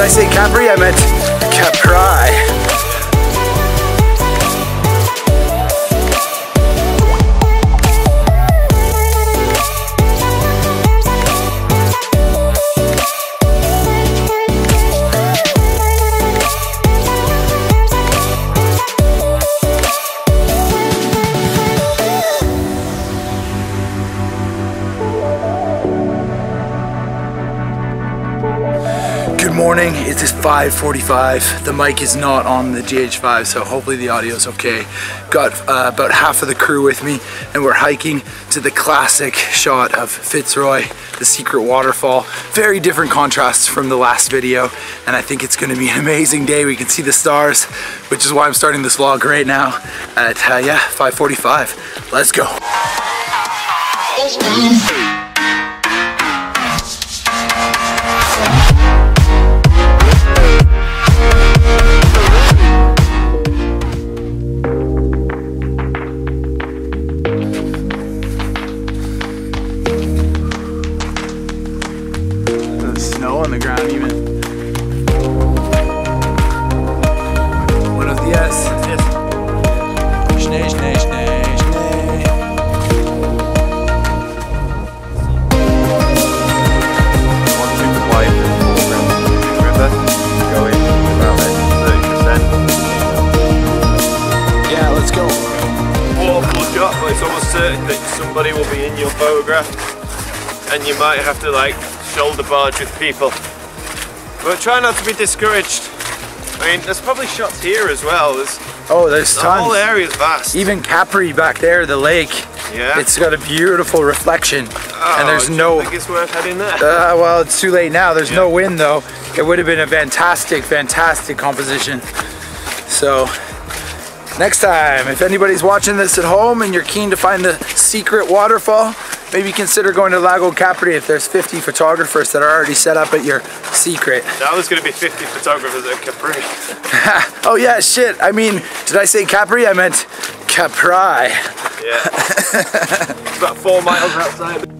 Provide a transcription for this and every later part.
Did I say Capri? I meant Capri. It is 5.45. The mic is not on the GH5, so hopefully the audio is okay. Got uh, about half of the crew with me, and we're hiking to the classic shot of Fitzroy, the secret waterfall. Very different contrasts from the last video, and I think it's gonna be an amazing day. We can see the stars, which is why I'm starting this vlog right now at, uh, yeah, 5.45. Let's go. And you might have to like shoulder barge with people. But try not to be discouraged. I mean, there's probably shots here as well. There's, oh, there's the tons. whole area's vast. Even Capri back there, the lake. Yeah. It's got a beautiful reflection. Oh, and there's no. think it's worth heading there? Uh, well, it's too late now. There's yeah. no wind though. It would have been a fantastic, fantastic composition. So, next time, if anybody's watching this at home and you're keen to find the secret waterfall, maybe consider going to Lago Capri if there's 50 photographers that are already set up at your secret. That was going to be 50 photographers at Capri. oh yeah, shit. I mean, did I say Capri? I meant Capri. Yeah. it's about four miles outside.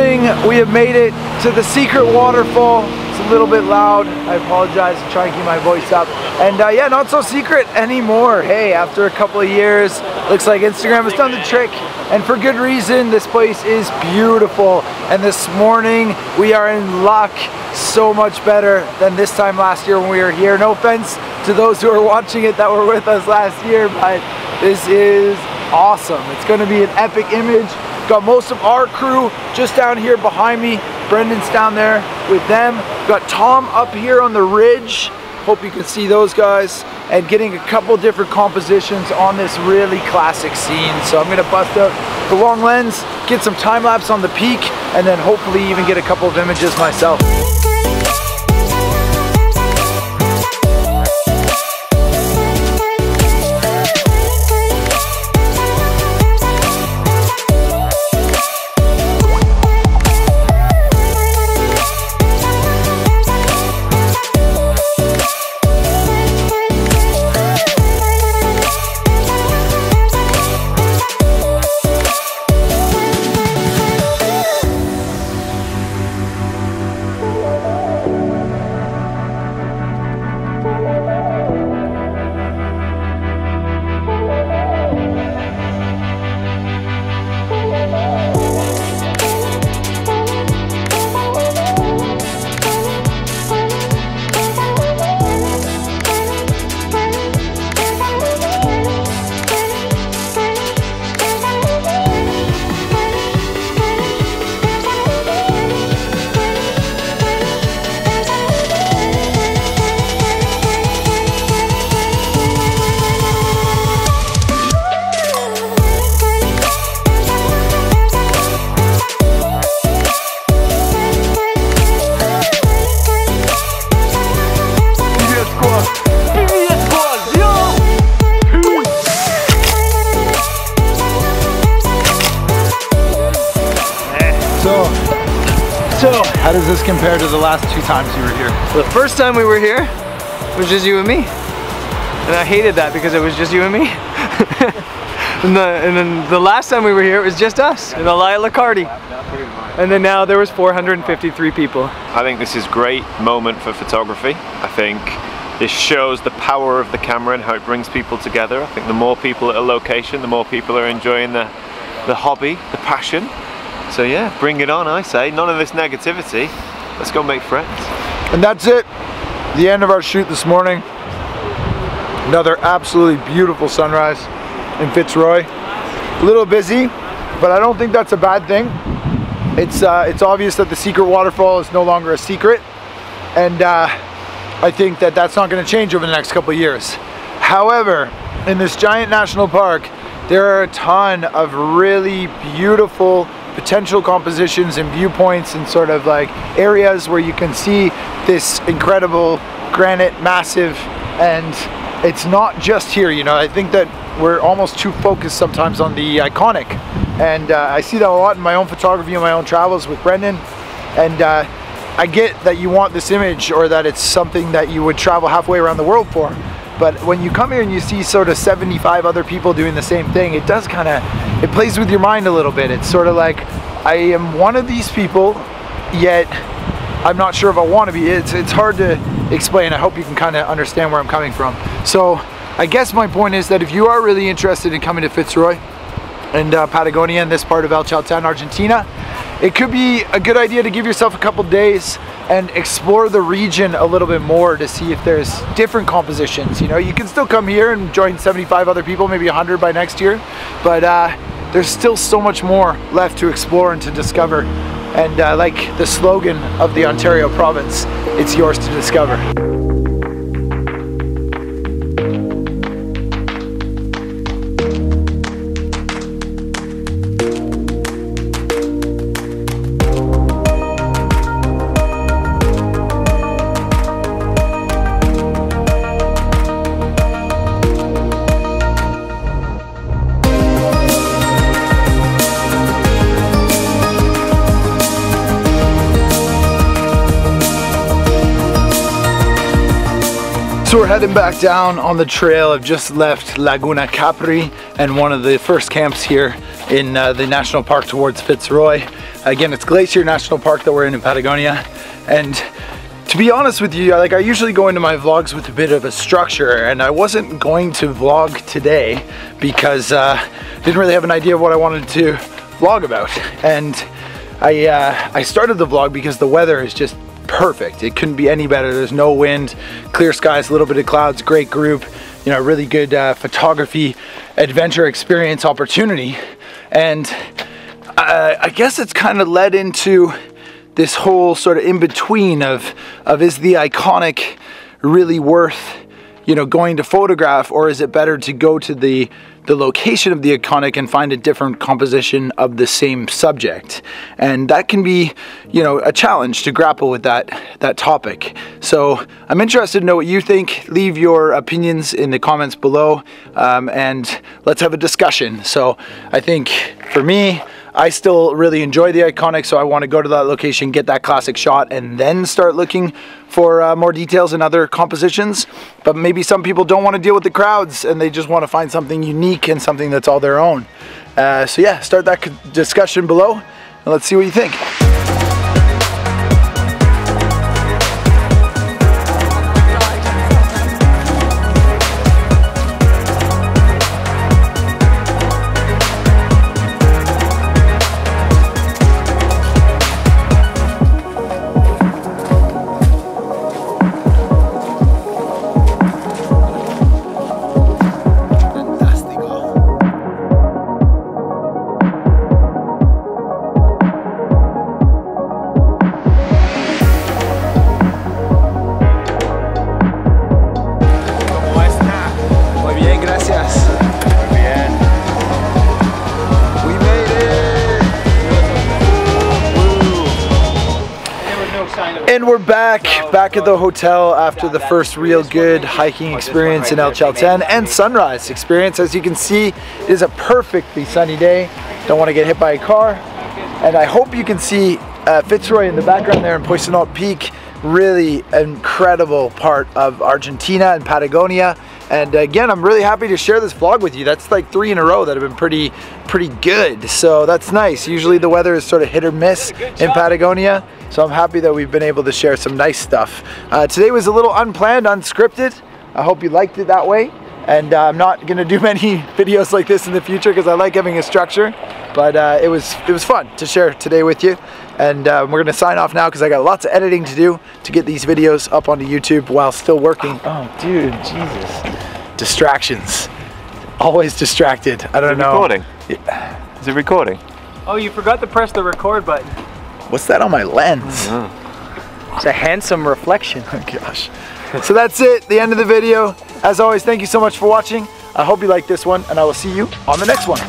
Morning. We have made it to the secret waterfall. It's a little bit loud. I apologize. Try and keep my voice up. And uh, yeah, not so secret anymore. Hey, after a couple of years, looks like Instagram has done the trick. And for good reason, this place is beautiful. And this morning, we are in luck. So much better than this time last year when we were here. No offense to those who are watching it that were with us last year, but this is awesome. It's gonna be an epic image. Got most of our crew just down here behind me. Brendan's down there with them. Got Tom up here on the ridge. Hope you can see those guys. And getting a couple different compositions on this really classic scene. So I'm gonna bust out the long lens, get some time lapse on the peak, and then hopefully even get a couple of images myself. This compare to the last two times you were here? The first time we were here was just you and me. And I hated that because it was just you and me. and, the, and then the last time we were here, it was just us and Elia Locardi. And then now there was 453 people. I think this is great moment for photography. I think this shows the power of the camera and how it brings people together. I think the more people at a location, the more people are enjoying the, the hobby, the passion. So yeah, bring it on, I say. None of this negativity. Let's go make friends. And that's it. The end of our shoot this morning. Another absolutely beautiful sunrise in Fitzroy. A little busy, but I don't think that's a bad thing. It's, uh, it's obvious that the secret waterfall is no longer a secret. And uh, I think that that's not going to change over the next couple years. However, in this giant national park, there are a ton of really beautiful potential compositions and viewpoints and sort of like areas where you can see this incredible granite massive and it's not just here you know? I think that we're almost too focused sometimes on the iconic and uh, I see that a lot in my own photography and my own travels with Brendan and uh, I get that you want this image or that it's something that you would travel halfway around the world for but when you come here and you see sort of 75 other people doing the same thing, it does kind of, it plays with your mind a little bit. It's sort of like, I am one of these people, yet I'm not sure if I want to be. It's, it's hard to explain. I hope you can kind of understand where I'm coming from. So I guess my point is that if you are really interested in coming to Fitzroy and uh, Patagonia and this part of El Chalten, Argentina, it could be a good idea to give yourself a couple days and explore the region a little bit more to see if there's different compositions. You know, you can still come here and join 75 other people, maybe 100 by next year, but uh, there's still so much more left to explore and to discover. And uh, like the slogan of the Ontario province, it's yours to discover. So we're heading back down on the trail. I've just left Laguna Capri and one of the first camps here in uh, the national park towards Fitzroy. Again, it's Glacier National Park that we're in in Patagonia. And to be honest with you, like I usually go into my vlogs with a bit of a structure and I wasn't going to vlog today because uh, I didn't really have an idea of what I wanted to vlog about. And I, uh, I started the vlog because the weather is just perfect. It couldn't be any better. There's no wind, clear skies, a little bit of clouds, great group, you know, really good uh, photography, adventure experience opportunity. And uh, I guess it's kind of led into this whole sort of in between of, of is the iconic really worth, you know, going to photograph or is it better to go to the the location of the iconic and find a different composition of the same subject. And that can be, you know, a challenge to grapple with that, that topic. So I'm interested to know what you think. Leave your opinions in the comments below um, and let's have a discussion. So I think for me, I still really enjoy the iconic, so I want to go to that location, get that classic shot, and then start looking for uh, more details and other compositions. But maybe some people don't want to deal with the crowds and they just want to find something unique and something that's all their own. Uh, so yeah, start that discussion below and let's see what you think. We're back, back at the hotel after the first real good hiking experience in El Chalten and sunrise experience. As you can see, it is a perfectly sunny day. Don't want to get hit by a car. And I hope you can see uh, Fitzroy in the background there in Poincenot Peak. Really incredible part of Argentina and Patagonia. And again, I'm really happy to share this vlog with you. That's like three in a row that have been pretty, pretty good. So that's nice. Usually the weather is sort of hit or miss in Patagonia. So I'm happy that we've been able to share some nice stuff. Uh, today was a little unplanned, unscripted. I hope you liked it that way. And uh, I'm not gonna do many videos like this in the future because I like having a structure. But uh, it was it was fun to share today with you. And uh, we're gonna sign off now because I got lots of editing to do to get these videos up onto YouTube while still working. Oh, dude, Jesus. Distractions. Always distracted. I don't Is it know. recording? Is it recording? Oh, you forgot to press the record button. What's that on my lens? It's a handsome reflection. Oh gosh. So that's it, the end of the video. As always, thank you so much for watching. I hope you liked this one, and I will see you on the next one.